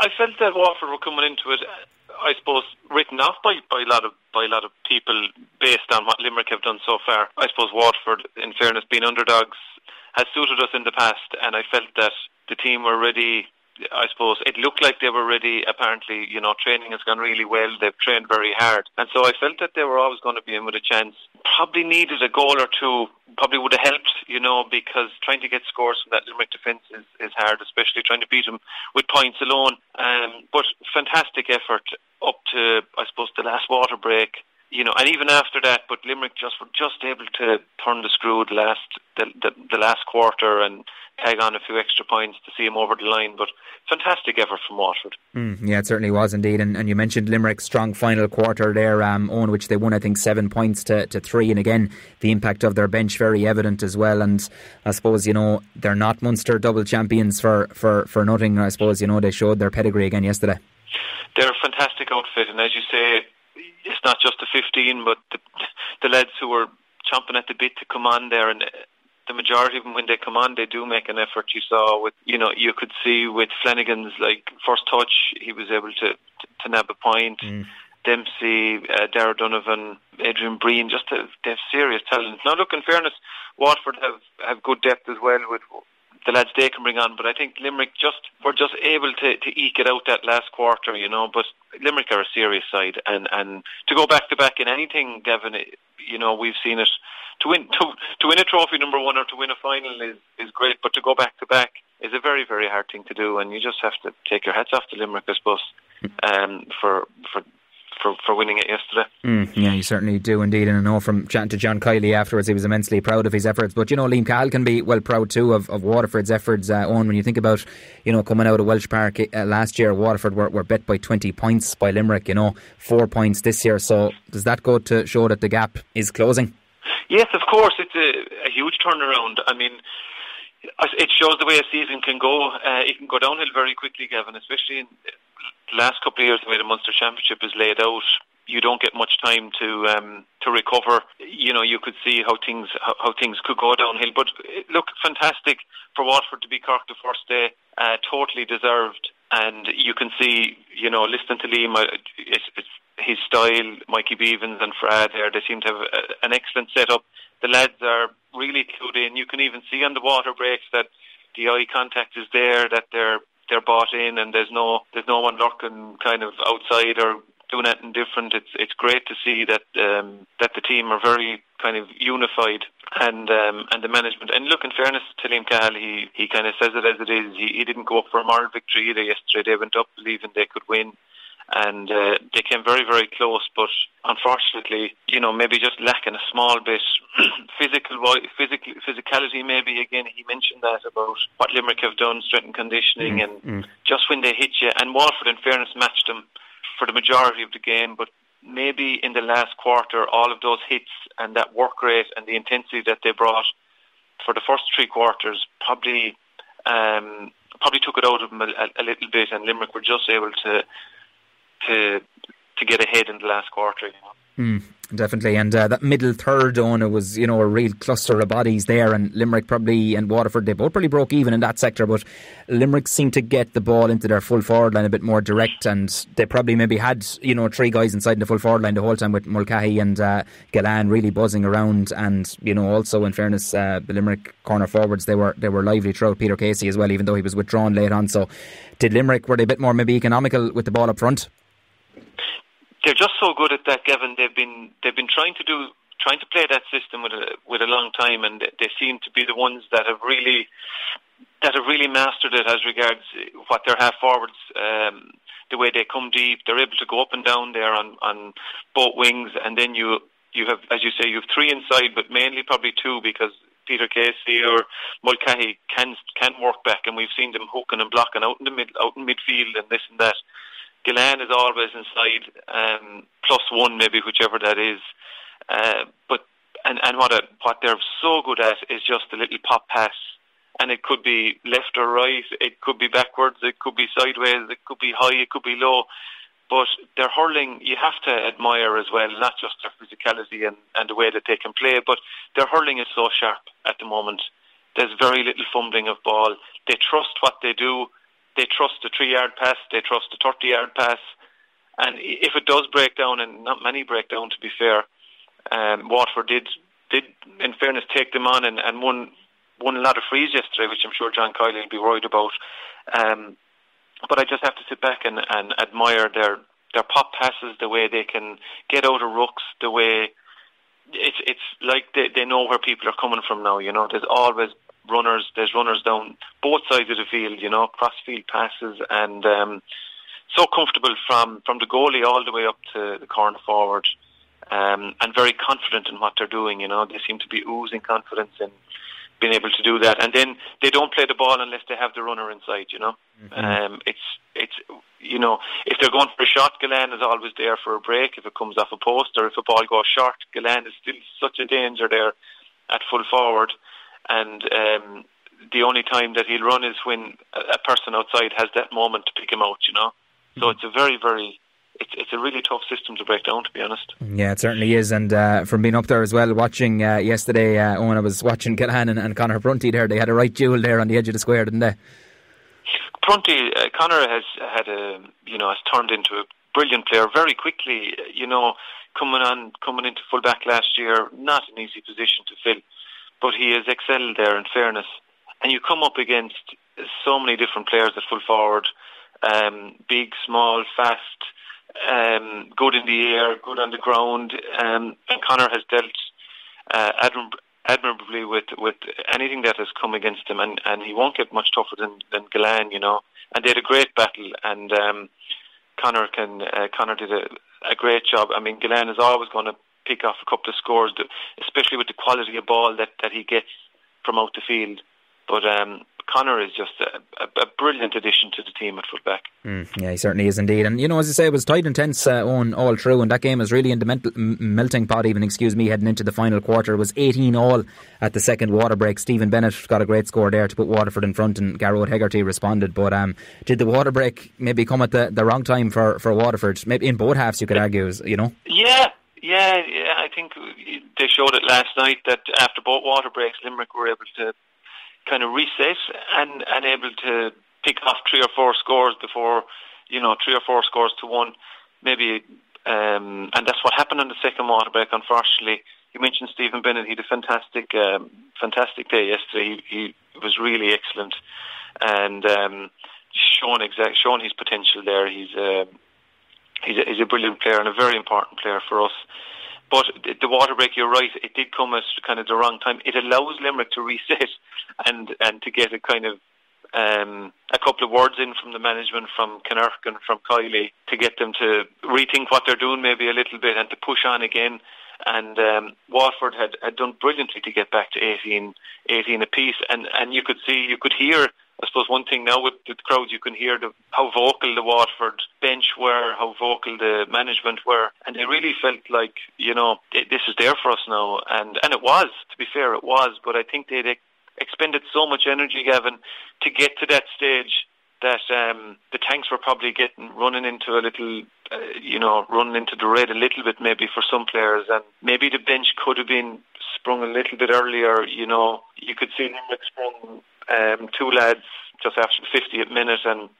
I felt that Waterford were coming into it. Uh, I suppose written off by, by a lot of by a lot of people based on what Limerick have done so far. I suppose Waterford, in fairness, being underdogs, has suited us in the past, and I felt that the team were ready I suppose it looked like they were ready. Apparently, you know, training has gone really well. They've trained very hard, and so I felt that they were always going to be in with a chance. Probably needed a goal or two. Probably would have helped, you know, because trying to get scores from that Limerick defence is, is hard, especially trying to beat them with points alone. Um, but fantastic effort up to I suppose the last water break you know, and even after that, but Limerick just were just able to turn the screw the last the, the, the last quarter and tag on a few extra points to see him over the line. But fantastic effort from Waterford. Mm, yeah, it certainly was indeed. And, and you mentioned Limerick's strong final quarter there, um, on which they won, I think, seven points to, to three. And again, the impact of their bench very evident as well. And I suppose you know they're not Munster double champions for for for nothing. I suppose you know they showed their pedigree again yesterday. They're a fantastic outfit, and as you say it's not just the 15, but the, the lads who were chomping at the bit to come on there, and the majority of them, when they come on, they do make an effort. You saw with, you know, you could see with Flanagan's like first touch, he was able to to, to nab a point. Mm. Dempsey, uh, Dara Donovan, Adrian Breen, just have, they have serious talent. Now, look, in fairness, Waterford have, have good depth as well with the lads they can bring on. But I think Limerick just were just able to, to eke it out that last quarter, you know. But Limerick are a serious side, and and to go back to back in anything, Gavin, you know, we've seen it. To win to to win a trophy number one or to win a final is is great, but to go back to back is a very very hard thing to do, and you just have to take your hats off to Limerick, I suppose, um, for for for, for winning it yesterday. Mm, yeah, you certainly do indeed. And I know from chatting to John Kiely afterwards, he was immensely proud of his efforts. But, you know, Liam Cahill can be well proud too of, of Waterford's efforts. Uh, when you think about, you know, coming out of Walsh Park uh, last year, Waterford were, were bet by 20 points by Limerick, you know, four points this year. So does that go to show that the gap is closing? Yes, of course. It's a, a huge turnaround. I mean, it shows the way a season can go. Uh, it can go downhill very quickly, Gavin, especially in the last couple of years, the way the Munster Championship is laid out, you don't get much time to um, to recover. You know, you could see how things how, how things could go downhill. But look, fantastic for Waterford to be Cork the first day, uh, totally deserved. And you can see, you know, listening to Liam, uh, it's, it's his style, Mikey Bevans and Frad there, they seem to have a, an excellent setup. The lads are really clued in. You can even see on the water breaks that the eye contact is there, that they're they're bought in, and there's no there's no one lurking kind of outside or doing anything different. It's it's great to see that um, that the team are very kind of unified and um, and the management. And look, in fairness to Liam Cahill, he he kind of says it as it is. He, he didn't go up for a moral victory either yesterday. They went up believing they could win and uh, they came very, very close. But unfortunately, you know, maybe just lacking a small bit physical, physical physicality. Maybe again, he mentioned that about what Limerick have done, strength and conditioning, mm, and mm. just when they hit you. And Waterford, in fairness, matched them for the majority of the game, but. Maybe in the last quarter, all of those hits and that work rate and the intensity that they brought for the first three quarters probably um, probably took it out of them a, a, little bit, and Limerick were just able to to to get ahead in the last quarter. You know. Mm, definitely, and uh, that middle third on it was you know a real cluster of bodies there, and Limerick probably and Waterford they both probably broke even in that sector, but Limerick seemed to get the ball into their full forward line a bit more direct, and they probably maybe had you know three guys inside the full forward line the whole time with Mulcahy and uh, Gillane really buzzing around, and you know also in fairness uh, the Limerick corner forwards they were they were lively throughout Peter Casey as well, even though he was withdrawn late on. So did Limerick were they a bit more maybe economical with the ball up front? They're just so good at that, Gavin. They've been they've been trying to do trying to play that system with a with a long time, and they seem to be the ones that have really that have really mastered it as regards what their half forwards. Um, the way they come deep, they're able to go up and down there on on both wings, and then you you have, as you say, you have three inside, but mainly probably two because Peter Casey or Mulcahy can can work back, and we've seen them hooking and blocking out in the mid out in midfield and this and that. Gillane is always inside, um, plus one maybe, whichever that is. Uh, but and and what a, what they're so good at is just a little pop pass, and it could be left or right, it could be backwards, it could be sideways, it could be high, it could be low. But their hurling, you have to admire as well, not just their physicality and, and the way that they can play, but their hurling is so sharp at the moment. There's very little fumbling of ball. They trust what they do they trust a three yard pass, they trust a 30 yard pass. And if it does break down, and not many break down to be fair, um, Waterford did, did, in fairness, take them on and, and won, won a lot of frees yesterday, which I'm sure John Kiely will be worried about. Um, but I just have to sit back and, and admire their their pop passes, the way they can get out of rucks, the way it's it's like they they know where people are coming from now. You know, there's always runners. There's runners down both sides of the field. You know, cross field passes and um, so comfortable from from the goalie all the way up to the corner forward, um, and very confident in what they're doing. You know, they seem to be oozing confidence in being able to do that. And then they don't play the ball unless they have the runner inside. You know, mm-hmm. um, it's it's you know if they're going for a shot, Gillane is always there for a break if it comes off a post, or if a ball goes short, Gillane is still such a danger there at full forward. And um, the only time that he'll run is when a person outside has that moment to pick him out. You know, so mm-hmm. it's a very very it's it's a really tough system to break down, to be honest. Yeah, it certainly is. And uh, from being up there as well, watching uh, yesterday, uh, when I was watching Gillane and, and Conor Prunty there, they had a right duel there on the edge of the square, didn't they? Prunty, uh, Conor has had a you know has turned into a brilliant player very quickly. You know, coming on coming into full back last year, not an easy position to fill, but he has excelled there. In fairness, and you come up against so many different players at full forward, um, big, small, fast um, good in the air, good on the ground. Um, and Conor has dealt uh, admirably admirably with with anything that has come against him, and and he won't get much tougher than than Gillane, you know. And they had a great battle, and um, Conor can uh, Conor did a, a great job. I mean, Gillane is always going to pick off a couple of scores, especially with the quality of ball that that he gets from out the field. But um, Conor is just a, a, a, brilliant addition to the team at fullback. Mm, yeah, he certainly is indeed. And you know, as I say, it was tight and tense uh, on all through, and that game was really in the mental, melting pot. Even excuse me, heading into the final quarter, it was eighteen all at the second water break. Stephen Bennett got a great score there to put Waterford in front, and Gearóid Hegarty responded. But um, did the water break maybe come at the, the wrong time for, for Waterford? Maybe in both halves, you could argue. You know. Yeah, yeah, yeah, I think they showed it last night that after both water breaks, Limerick were able to kind of reset and and able to pick off three or four scores before you know three or four scores to one maybe um, and that's what happened on the second water break unfortunately. You mentioned Stephen Bennett he had a fantastic um, fantastic day yesterday. He, he was really excellent and um, shown exact shown his potential there. He's a, he's a, he's a brilliant player and a very important player for us but the water break, you're right, it did come at kind of the wrong time. It allows Limerick to reset and and to get a kind of um, a couple of words in from the management, from Kinnerk and from Kiely, to get them to rethink what they're doing maybe a little bit and to push on again. And um, Waterford had, had done brilliantly to get back to 18, 18 apiece. And, and you could see, you could hear I suppose one thing now with the crowd, you can hear the, how vocal the Waterford bench were, how vocal the management were, and they really felt like you know this is there for us now, and and it was. To be fair, it was, but I think they'd expended so much energy, Gavin, to get to that stage that um, the tanks were probably getting running into a little, uh, you know, running into the red a little bit maybe for some players, and maybe the bench could have been sprung a little bit earlier. You know, you could see Limerick sprung um, two lads just after the 50th minute and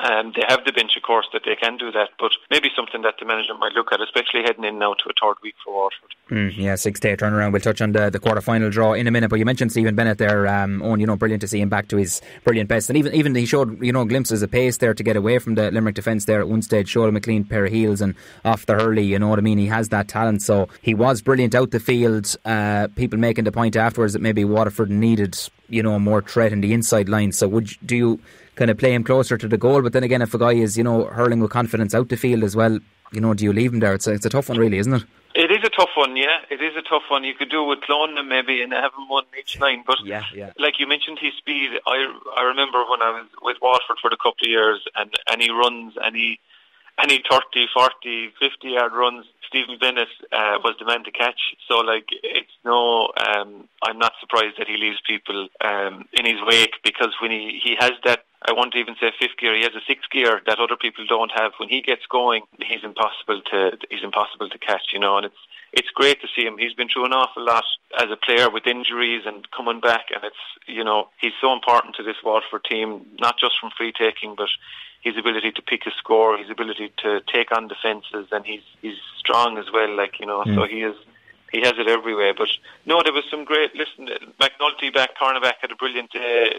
um, they have the bench, of course, that they can do that, but maybe something that the management might look at, especially heading in now to a third week for Waterford. Mm, yeah, six day turnaround. We'll touch on the, the quarter final draw in a minute, but you mentioned Stephen Bennett there. Um, Eoin, you know, brilliant to see him back to his brilliant best. And even even he showed, you know, glimpses of pace there to get away from the Limerick defence there at one stage, showed him a clean pair of heels and off the hurley, you know what I mean? He has that talent, so he was brilliant out the field. Uh, people making the point afterwards that maybe Waterford needed, you know, more threat in the inside line. So would you, do you kind of play him closer to the goal. But then again, if a guy is, you know, hurling with confidence out the field as well, you know, do you leave him there? It's a, it's a tough one, really, isn't it? It is a tough one, yeah. It is a tough one. You could do with cloning him maybe and having one each line, but yeah, yeah. like you mentioned, his speed. I I remember when I was with Waterford for a couple of years, and and he runs and he any 30, 40, 50 yard runs, Stephen Bennett uh, was the man to catch. So, like, it's no, um, I'm not surprised that he leaves people um, in his wake because when he, he has that I won't even say fifth gear. He has a sixth gear that other people don't have. When he gets going, he's impossible to he's impossible to catch. You know, and it's it's great to see him. He's been through an awful lot as a player with injuries and coming back, and it's you know he's so important to this Waterford team, not just from free taking, but his ability to pick a score, his ability to take on defences, and he's he's strong as well. Like you know, mm. so he is he has it everywhere. But no, there was some great. Listen, McNulty back cornerback had a brilliant day.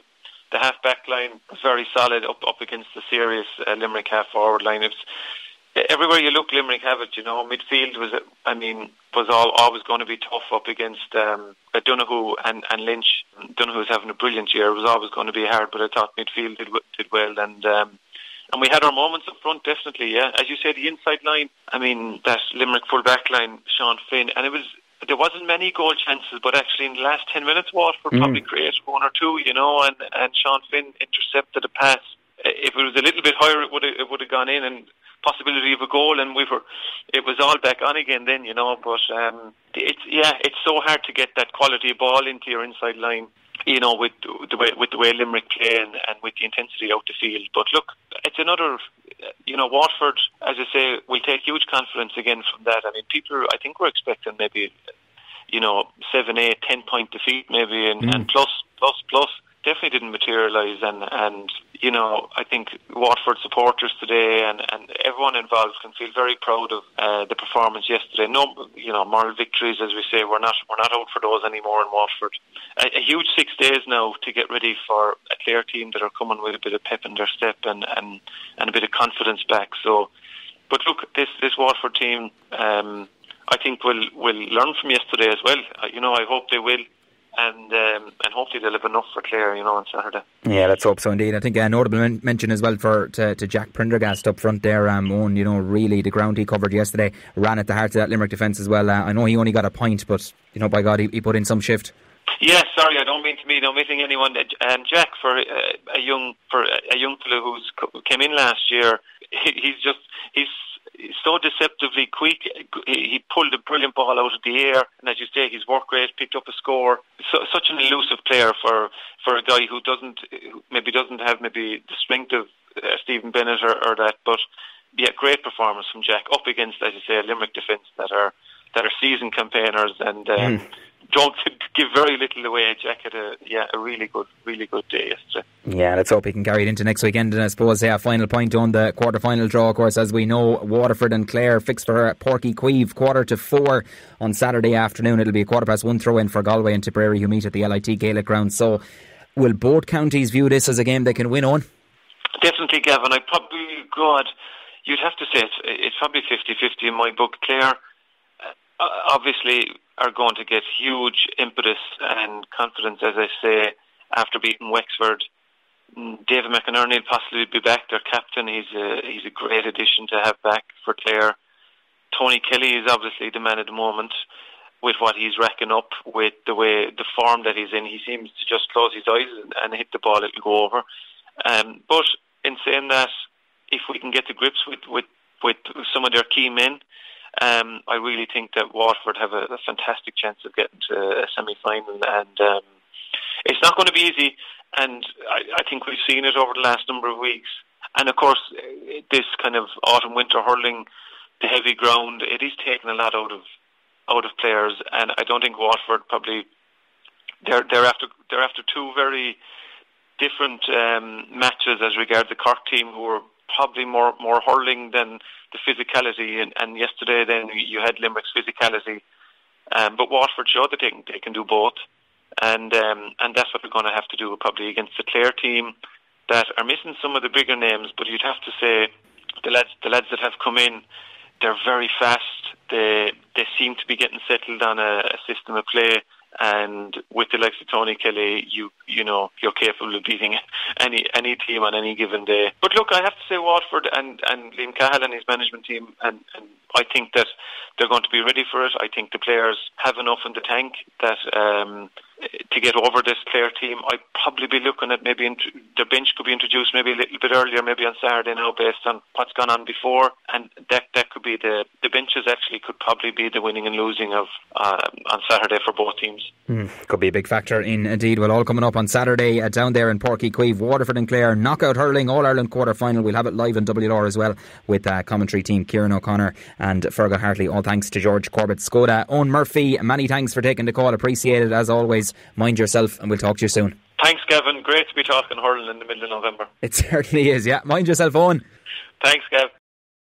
The half back line was very solid up up against the serious uh, Limerick half forward line. It was, everywhere you look, Limerick have it. You know, midfield was, I mean, was all, always going to be tough up against um, Donoghue and, and Lynch. Donoghue was having a brilliant year. It was always going to be hard, but I thought midfield did did well, and um, and we had our moments up front, definitely. Yeah, as you say, the inside line. I mean, that Limerick full back line, Sean Finn, and it was there wasn't many goal chances, but actually in the last ten minutes, Waterford mm. probably created one or two, you know, and and Sean Finn intercepted a pass. If it was a little bit higher, it would have, it would have gone in, and possibility of a goal, and we were, it was all back on again then, you know. But um, it's yeah, it's so hard to get that quality ball into your inside line you know, with the way with the way Limerick play and, and with the intensity out the field. But look, it's another, you know, Waterford, as I say, will take huge confidence again from that. I mean, people, I think we're expecting maybe, you know, seven, eight, ten point defeat maybe, and, mm. and plus, plus, plus definitely didn't materialise. And, and, you know, I think Waterford supporters today and, and everyone involved can feel very proud of uh, the performance yesterday. No, you know, moral victories, as we say, we're not, we're not out for those anymore in Waterford. A, a huge six days now to get ready for a Clare team that are coming with a bit of pep in their step and, and, and a bit of confidence back. So, but look, this, this Waterford team, um, I think will will learn from yesterday as well. Uh, you know, I hope they will and um, and hopefully they'll have enough for Clare, you know, on Saturday. Yeah, let's hope so indeed. I think a notable men- mention as well for to, to Jack Prendergast up front there. Um, on you know, really the ground he covered yesterday ran at the heart of that Limerick defence as well. Uh, I know he only got a point, but you know, by God, he, he put in some shift. Yeah, sorry, I don't mean to be omitting anyone. And um, Jack, for uh, a young for a young fellow who's came in last year, he, he's just he's so deceptively quick. He pulled a brilliant ball out of the air, and as you say, his work rate picked up a score. So, such an elusive player for for a guy who doesn't who maybe doesn't have maybe the strength of uh, Stephen Bennett or, or that, but yeah, great performance from Jack up against, as you say, a Limerick defence that are that are seasoned campaigners and. Um, mm don't give very little away. Jack had a yeah a really good really good day yesterday. Yeah, let's hope he can carry it into next weekend. And I suppose yeah, final point on the quarter final draw. Of course, as we know, Waterford and Clare fixed for Páirc Uí Chaoimh quarter to four on Saturday afternoon. It'll be a quarter past one throw in for Galway and Tipperary who meet at the LIT Gaelic ground. So, will both counties view this as a game they can win on? Definitely, Gavin. I probably God, you'd have to say it's, it's probably 50-50 in my book. Clare, uh, obviously are going to get huge impetus and confidence, as I say, after beating Wexford. David McInerney will possibly be back, their captain. He's a he's a great addition to have back for Clare. Tony Kelly is obviously the man at the moment with what he's racking up, with the way the form that he's in. He seems to just close his eyes and, and hit the ball; it'll go over. Um, but in saying that, if we can get to grips with with with some of their key men, um, I really think that Waterford have a, a fantastic chance of getting to a semi-final, and um, it's not going to be easy. And I, I think we've seen it over the last number of weeks. And of course, this kind of autumn-winter hurling, the heavy ground, it is taking a lot out of out of players. And I don't think Waterford probably they're they're after they're after two very different um, matches as regards the Cork team, who are probably more more hurling than the physicality. And, and yesterday, then you had Limerick's physicality, um, but Waterford showed that they can, they can do both, and um, and that's what we're going to have to do probably against the Clare team that are missing some of the bigger names. But you'd have to say the lads the lads that have come in, they're very fast. They they seem to be getting settled on a, a system of play and with the likes of Tony Kelly, you you know you're capable of beating any any team on any given day. But look, I have to say Waterford and and Liam Cahill and his management team, and, and I think that they're going to be ready for it. I think the players have enough in the tank that um, to get over this Clare team, I'd probably be looking at maybe int- the bench could be introduced maybe a little bit earlier, maybe on Saturday now, based on what's gone on before, and that that could be the the benches actually could probably be the winning and losing of uh, on Saturday for both teams. Mm, could be a big factor in indeed. Well, all coming up on Saturday uh, down there in Uí Chaoimh, Waterford and Clare knockout hurling All Ireland quarter final. We'll have it live on WLR as well with uh, commentary team Kieran O'Connor and Fergal Hartley. All thanks to George Corbett Skoda, Eoin Murphy. Many thanks for taking the call. Appreciated as always. Mind yourself, and we'll talk to you soon. Thanks, Kevin. Great to be talking hurling in the middle of November. It certainly is. Yeah, mind yourself, Eoin. Thanks, Gav.